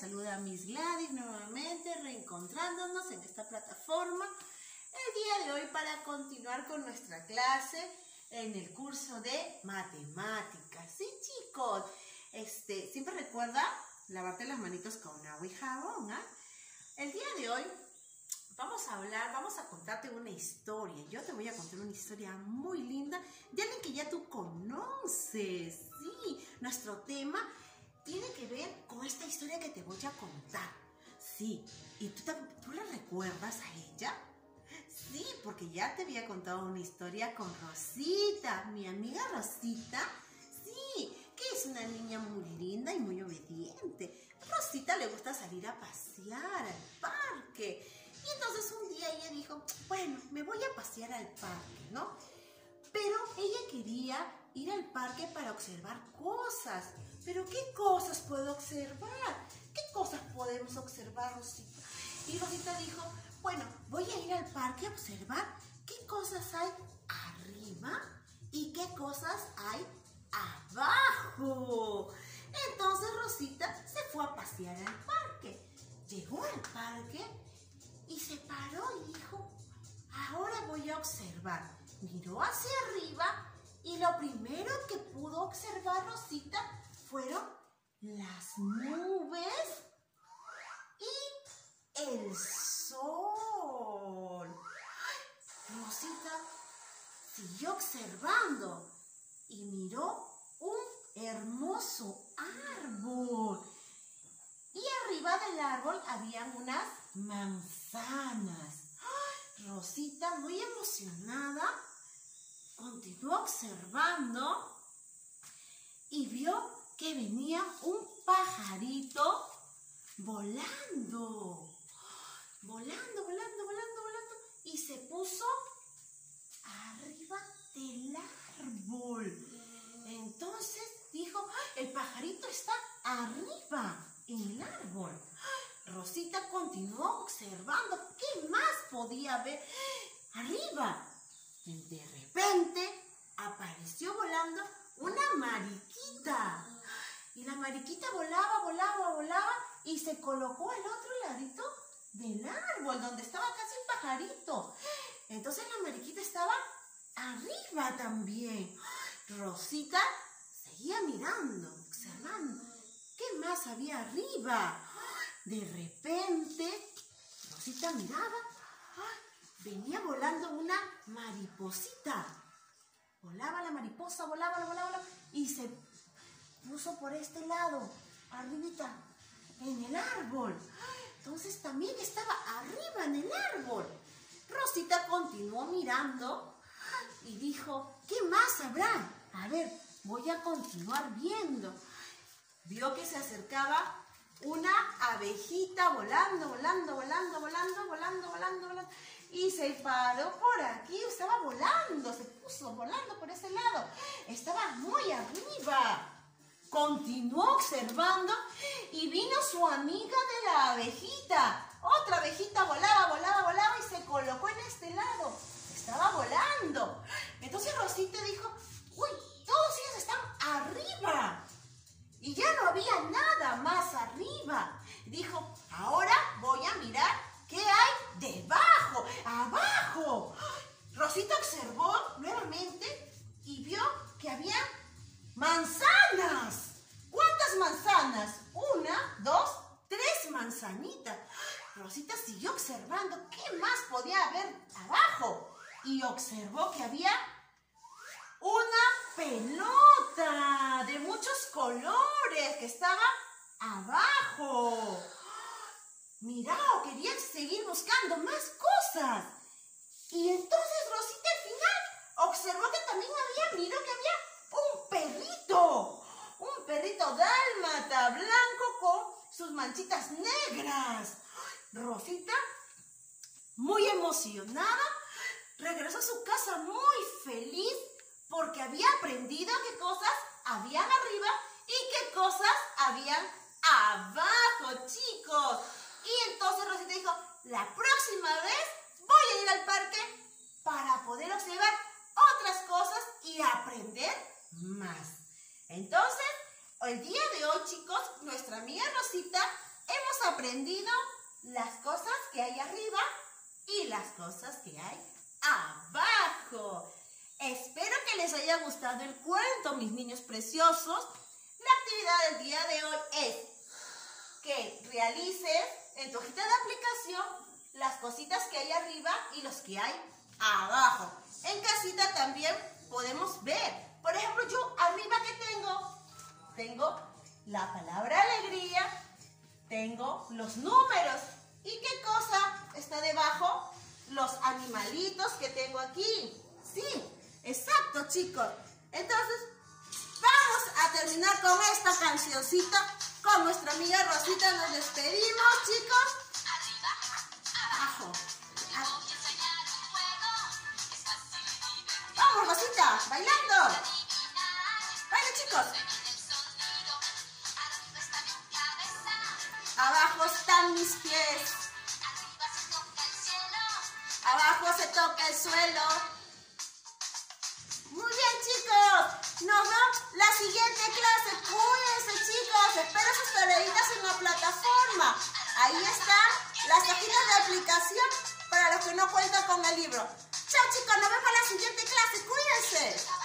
saluda Miss Gladys nuevamente, reencontrándonos en esta plataforma el día de hoy para continuar con nuestra clase en el curso de matemáticas. Sí, chicos, este, siempre recuerda lavarte las manitos con agua y jabón. ¿ah? El día de hoy vamos a hablar, vamos a contarte una historia. Yo te voy a contar una historia muy linda de alguien que ya tú conoces. Sí, nuestro tema tiene que ver con esta historia que te voy a contar. Sí, ¿y tú, tú la recuerdas a ella? Sí, porque ya te había contado una historia con Rosita, mi amiga Rosita. Sí, que es una niña muy linda y muy obediente. Rosita le gusta salir a pasear al parque. Y entonces un día ella dijo, bueno, me voy a pasear al parque, ¿no? Pero ella quería ir al parque para observar cosas. Pero ¿qué cosas puedo observar? ¿Qué cosas podemos observar, Rosita? Y Rosita dijo, bueno, voy a ir al parque a observar qué cosas hay arriba y qué cosas hay abajo. Entonces Rosita se fue a pasear al parque. Llegó al parque y se paró y dijo, ahora voy a observar. Miró hacia arriba y lo primero que pudo observar Rosita fueron las nubes y el sol. Rosita siguió observando y miró un hermoso árbol. Y arriba del árbol habían unas manzanas. Rosita, muy emocionada, continuó observando y vio que venía un pajarito volando, volando, volando, volando, volando, y se puso arriba del árbol. Entonces dijo, el pajarito está arriba en el árbol. Rosita continuó observando qué más podía ver arriba. De repente apareció volando una mariquita. Y la mariquita volaba, volaba, volaba y se colocó al otro ladito del árbol, donde estaba casi el pajarito. Entonces la mariquita estaba arriba también. Rosita seguía mirando, observando. ¿Qué más había arriba? De repente, Rosita miraba. Venía volando una mariposita. Volaba la mariposa, volaba, volaba, volaba. Y se puso por este lado, arribita, en el árbol. Entonces también estaba arriba en el árbol. Rosita continuó mirando y dijo, ¿qué más habrá? A ver, voy a continuar viendo. Vio que se acercaba una abejita volando, volando, volando, volando, volando, volando, volando. Y se paró por aquí, estaba volando, se puso volando por ese lado. Estaba muy arriba. Continuó observando y vino su amiga de la abejita. Otra abejita volaba, volaba, volaba y se colocó en este lado. Rosita siguió observando qué más podía haber abajo y observó que había una pelota de muchos colores que estaba abajo. Mira, quería seguir buscando más cosas. Y entonces Rosita al final observó que también había, miró que había un perrito. Un perrito dálmata blanco con sus manchitas negras. Rosita, muy emocionada, regresó a su casa muy feliz porque había aprendido qué cosas habían arriba y qué cosas habían abajo, chicos. Y entonces Rosita dijo, la próxima vez voy a ir al parque para poder observar otras cosas y aprender más. Entonces, el día de hoy, chicos, nuestra Rosita aprendido las cosas que hay arriba y las cosas que hay abajo. Espero que les haya gustado el cuento, mis niños preciosos. La actividad del día de hoy es que realices en tu hojita de aplicación las cositas que hay arriba y los que hay abajo. En casita también podemos ver. Por ejemplo, yo arriba que tengo, tengo la palabra alegría, tengo los números. ¿Y qué cosa está debajo? Los animalitos que tengo aquí. Sí, exacto, chicos. Entonces, vamos a terminar con esta cancioncita. Con nuestra amiga Rosita nos despedimos, chicos. Abajo. Vamos, Rosita, bailando. Baila, chicos. Mis pies. Abajo se toca el suelo. Muy bien, chicos. Nos vemos la siguiente clase. Cuídense, chicos. Espero sus tareitas en la plataforma. Ahí están las hojitas de aplicación para los que no cuentan con el libro. Chao, chicos. Nos vemos la siguiente clase. Cuídense.